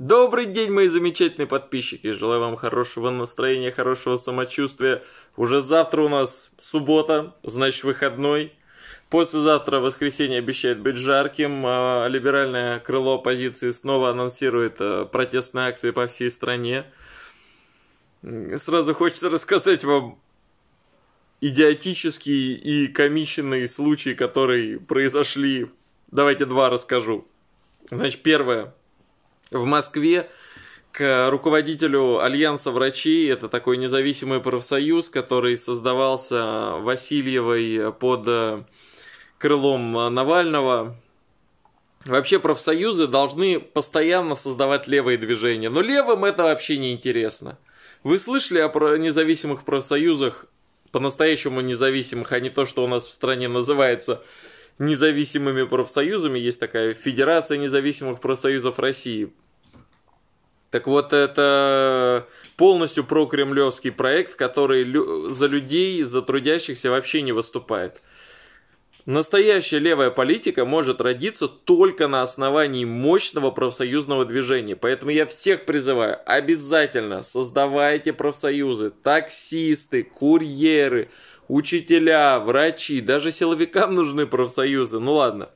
Добрый день, мои замечательные подписчики. Желаю вам хорошего настроения, хорошего самочувствия. Уже завтра у нас суббота, значит выходной. Послезавтра воскресенье обещает быть жарким. А либеральное крыло оппозиции снова анонсирует э, протестные акции по всей стране. Сразу хочется рассказать вам идиотические и комичные случаи, которые произошли. Давайте два расскажу. Значит, первое. В Москве к руководителю Альянса врачей, это такой независимый профсоюз, который создавался Васильевой под э, крылом Навального. Вообще профсоюзы должны постоянно создавать левые движения, но левым это вообще не интересно. Вы слышали о независимых профсоюзах, по-настоящему независимых, а не то, что у нас в стране называется независимыми профсоюзами. Есть такая Федерация независимых профсоюзов России. Так вот, это полностью прокремлевский проект, который за людей, за трудящихся вообще не выступает. Настоящая левая политика может родиться только на основании мощного профсоюзного движения. Поэтому я всех призываю, обязательно создавайте профсоюзы, таксисты, курьеры, учителя, врачи, даже силовикам нужны профсоюзы. Ну ладно.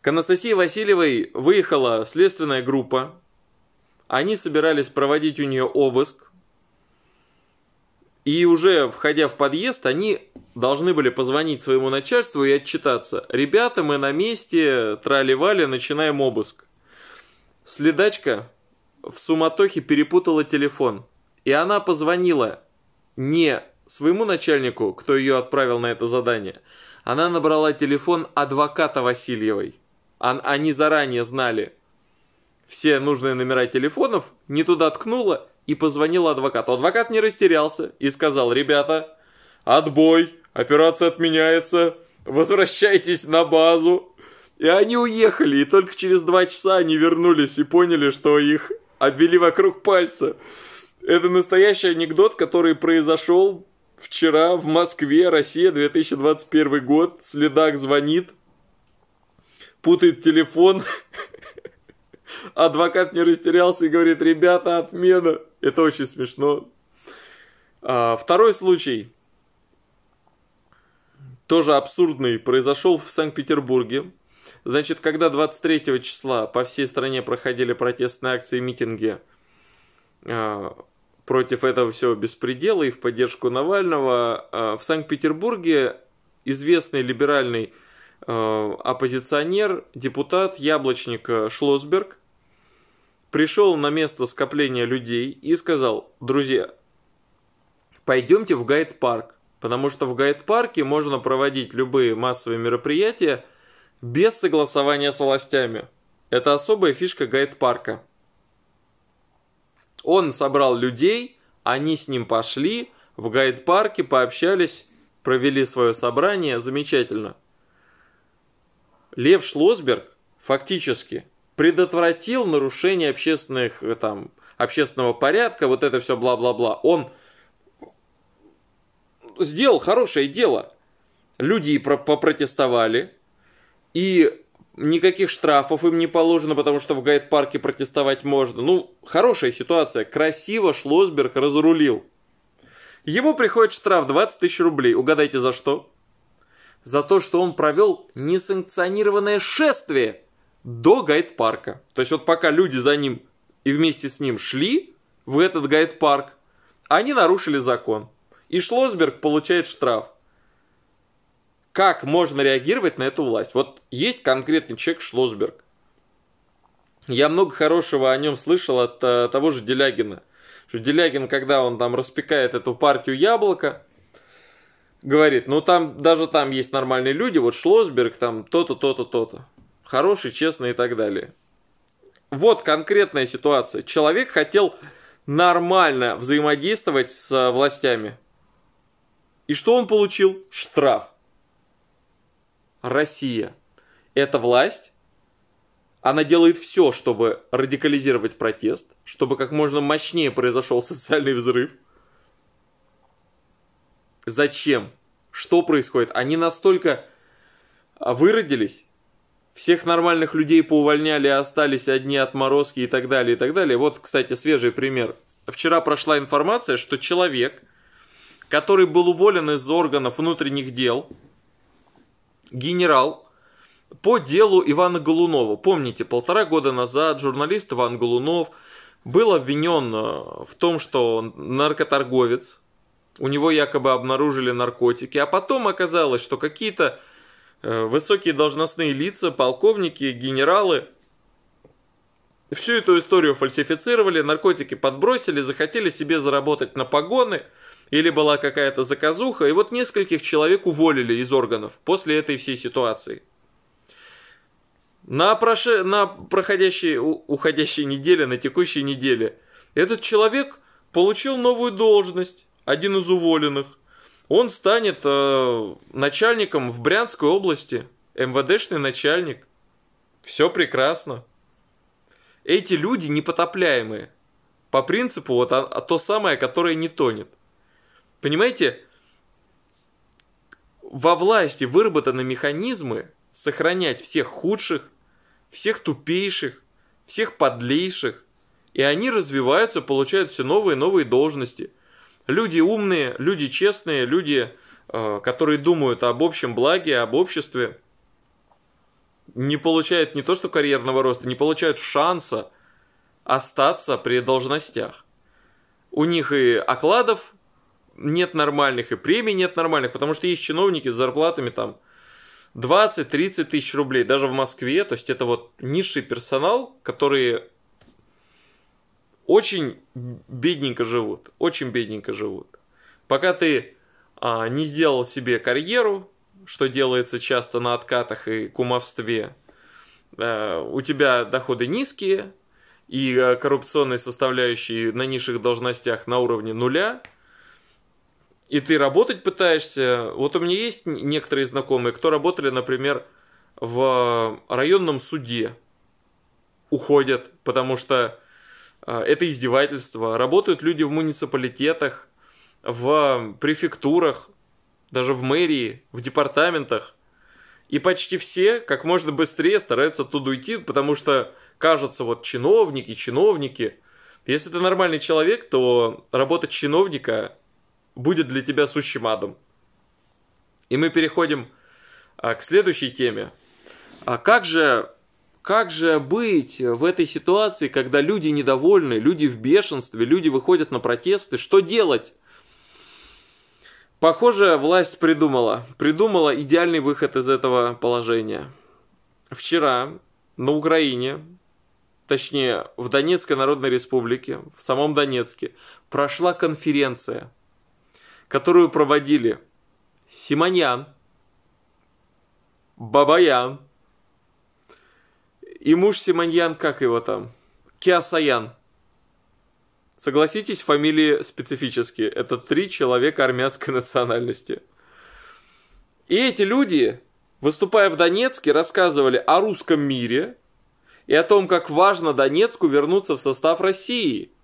К Анастасии Васильевой выехала следственная группа. Они собирались проводить у нее обыск. И уже входя в подъезд, они должны были позвонить своему начальству и отчитаться. Ребята, мы на месте, трали-вали, начинаем обыск. Следачка в суматохе перепутала телефон. И она позвонила не своему начальнику, кто ее отправил на это задание. Она набрала телефон адвоката Васильевой. Они заранее знали все нужные номера телефонов, не туда ткнула и позвонила адвокату. Адвокат не растерялся и сказал, ребята, отбой, операция отменяется, возвращайтесь на базу. И они уехали, и только через два часа они вернулись и поняли, что их обвели вокруг пальца. Это настоящий анекдот, который произошел вчера в Москве, Россия, 2021 год. Следак звонит, путает телефон. Адвокат не растерялся и говорит, ребята, отмена. Это очень смешно. А, второй случай тоже абсурдный, произошел в Санкт-Петербурге. Значит, когда 23 числа по всей стране проходили протестные акции и митинги э, против этого всего беспредела и в поддержку Навального, э, в Санкт-Петербурге известный либеральный э, оппозиционер, депутат, яблочник Шлосберг, пришел на место скопления людей и сказал, друзья, пойдемте в гайд-парк. Потому что в гайд-парке можно проводить любые массовые мероприятия без согласования с властями. Это особая фишка гайд-парка. Он собрал людей, они с ним пошли в гайд-парке, пообщались, провели свое собрание, замечательно. Лев Шлосберг фактически предотвратил нарушение общественных, там, общественного порядка, вот это все бла-бла-бла. Он сделал хорошее дело. Люди попротестовали, и никаких штрафов им не положено, потому что в гайд-парке протестовать можно. Ну, хорошая ситуация. Красиво Шлосберг разрулил. Ему приходит штраф 20 тысяч рублей. Угадайте за что? За то, что он провел несанкционированное шествие до гайд-парка. То есть вот пока люди за ним и вместе с ним шли в этот гайд-парк, они нарушили закон и Шлосберг получает штраф. Как можно реагировать на эту власть? Вот есть конкретный человек Шлосберг. Я много хорошего о нем слышал от uh, того же Делягина. Что Делягин, когда он там распекает эту партию яблоко, говорит, ну там, даже там есть нормальные люди, вот Шлосберг там то-то, то-то, то-то. Хороший, честный и так далее. Вот конкретная ситуация. Человек хотел нормально взаимодействовать с властями. И что он получил? Штраф. Россия. Это власть. Она делает все, чтобы радикализировать протест, чтобы как можно мощнее произошел социальный взрыв. Зачем? Что происходит? Они настолько выродились, всех нормальных людей поувольняли, остались одни отморозки и так далее, и так далее. Вот, кстати, свежий пример. Вчера прошла информация, что человек, который был уволен из органов внутренних дел, генерал, по делу Ивана Голунова. Помните, полтора года назад журналист Иван Голунов был обвинен э, в том, что он наркоторговец, у него якобы обнаружили наркотики, а потом оказалось, что какие-то э, высокие должностные лица, полковники, генералы всю эту историю фальсифицировали, наркотики подбросили, захотели себе заработать на погоны, или была какая-то заказуха, и вот нескольких человек уволили из органов после этой всей ситуации. На, проше... на проходящей, уходящей неделе, на текущей неделе, этот человек получил новую должность, один из уволенных. Он станет э, начальником в Брянской области, МВДшный начальник. Все прекрасно. Эти люди непотопляемые. По принципу вот а, а то самое, которое не тонет. Понимаете, во власти выработаны механизмы сохранять всех худших, всех тупейших, всех подлейших. И они развиваются, получают все новые и новые должности. Люди умные, люди честные, люди, э, которые думают об общем благе, об обществе, не получают не то что карьерного роста, не получают шанса остаться при должностях. У них и окладов нет нормальных, и премий нет нормальных, потому что есть чиновники с зарплатами там 20-30 тысяч рублей, даже в Москве. То есть это вот низший персонал, которые очень бедненько живут, очень бедненько живут. Пока ты а, не сделал себе карьеру, что делается часто на откатах и кумовстве, а, у тебя доходы низкие, и а, коррупционные составляющие на низших должностях на уровне нуля – и ты работать пытаешься. Вот у меня есть некоторые знакомые, кто работали, например, в районном суде. Уходят, потому что а, это издевательство. Работают люди в муниципалитетах, в префектурах, даже в мэрии, в департаментах. И почти все как можно быстрее стараются оттуда уйти, потому что кажутся вот чиновники, чиновники. Если ты нормальный человек, то работа чиновника будет для тебя сущим адом. И мы переходим а, к следующей теме. А как же, как же быть в этой ситуации, когда люди недовольны, люди в бешенстве, люди выходят на протесты? Что делать? Похоже, власть придумала, придумала идеальный выход из этого положения. Вчера на Украине, точнее в Донецкой Народной Республике, в самом Донецке, прошла конференция – которую проводили Симоньян, Бабаян и муж Симоньян, как его там, Киасаян. Согласитесь, фамилии специфические. Это три человека армянской национальности. И эти люди, выступая в Донецке, рассказывали о русском мире и о том, как важно Донецку вернуться в состав России –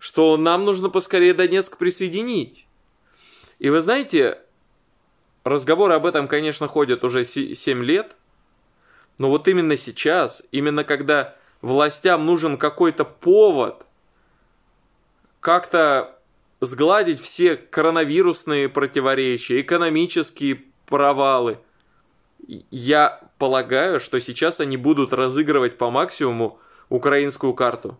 что нам нужно поскорее Донецк присоединить. И вы знаете, разговоры об этом, конечно, ходят уже 7 лет, но вот именно сейчас, именно когда властям нужен какой-то повод как-то сгладить все коронавирусные противоречия, экономические провалы, я полагаю, что сейчас они будут разыгрывать по максимуму украинскую карту.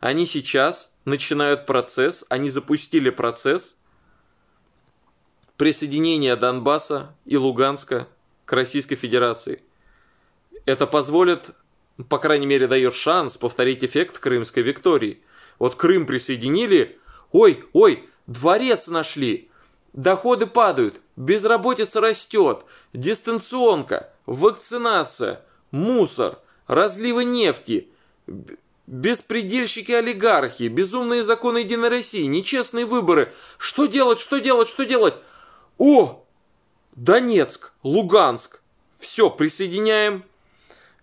Они сейчас начинают процесс, они запустили процесс присоединения Донбасса и Луганска к Российской Федерации. Это позволит, по крайней мере, дает шанс повторить эффект Крымской Виктории. Вот Крым присоединили, ой, ой, дворец нашли, доходы падают, безработица растет, дистанционка, вакцинация, мусор, разливы нефти, Беспредельщики-олигархи, безумные законы Единой России, нечестные выборы. Что делать, что делать, что делать? О! Донецк, Луганск. Все, присоединяем.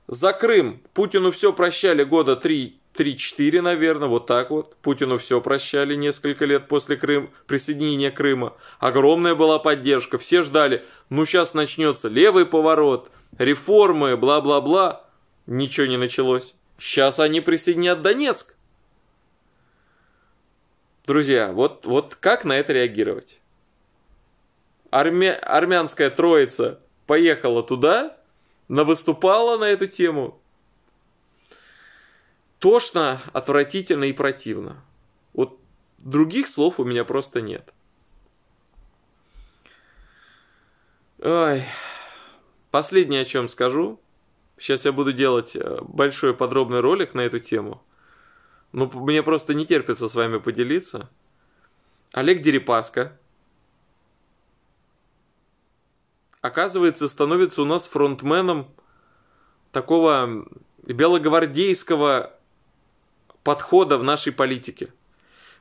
За Крым. Путину все прощали года 3 3-4, наверное, вот так вот. Путину все прощали несколько лет после Крым, присоединения Крыма. Огромная была поддержка, все ждали, ну сейчас начнется левый поворот, реформы, бла-бла-бла. Ничего не началось. Сейчас они присоединят Донецк. Друзья, вот, вот как на это реагировать? Армя... Армянская троица поехала туда, навыступала на эту тему. Тошно, отвратительно и противно. Вот других слов у меня просто нет. Ой. Последнее, о чем скажу. Сейчас я буду делать э, большой подробный ролик на эту тему. Ну, мне просто не терпится с вами поделиться. Олег Дерипаска, оказывается, становится у нас фронтменом такого белогвардейского подхода в нашей политике.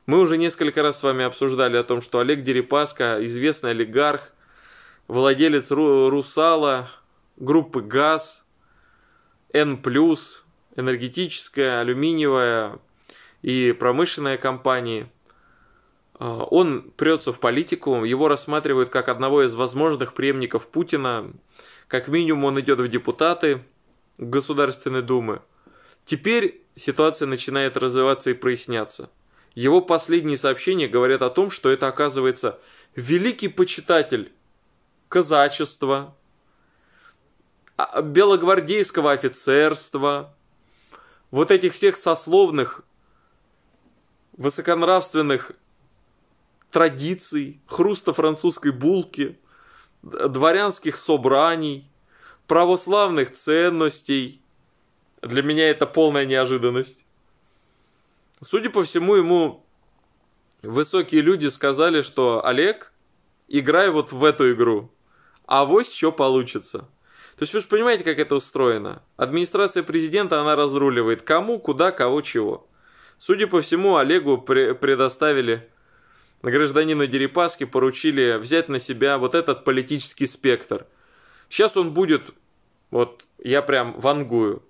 Мы уже несколько раз с вами обсуждали о том, что Олег Дерипаска, известный олигарх, владелец Русала, группы ГАЗ, N+, энергетическая, алюминиевая и промышленная компании. А, он прется в политику, его рассматривают как одного из возможных преемников Путина. Как минимум он идет в депутаты Государственной Думы. Теперь ситуация начинает развиваться и проясняться. Его последние сообщения говорят о том, что это оказывается великий почитатель казачества, белогвардейского офицерства, вот этих всех сословных, высоконравственных традиций, хруста французской булки, дворянских собраний, православных ценностей. Для меня это полная неожиданность. Судя по всему, ему высокие люди сказали, что Олег, играй вот в эту игру, а вось что получится. То есть вы же понимаете, как это устроено. Администрация президента, она разруливает кому, куда, кого, чего. Судя по всему, Олегу предоставили гражданину Дерипаски поручили взять на себя вот этот политический спектр. Сейчас он будет, вот я прям вангую,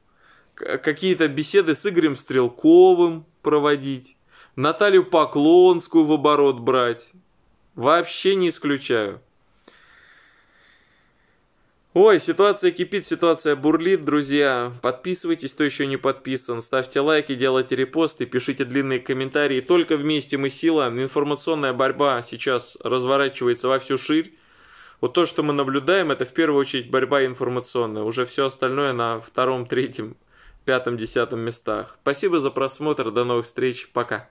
какие-то беседы с Игорем Стрелковым проводить, Наталью Поклонскую в оборот брать. Вообще не исключаю. Ой, ситуация кипит, ситуация бурлит, друзья. Подписывайтесь, кто еще не подписан. Ставьте лайки, делайте репосты, пишите длинные комментарии. Только вместе мы сила. Информационная борьба сейчас разворачивается во всю ширь. Вот то, что мы наблюдаем, это в первую очередь борьба информационная. Уже все остальное на втором, третьем, пятом, десятом местах. Спасибо за просмотр. До новых встреч. Пока.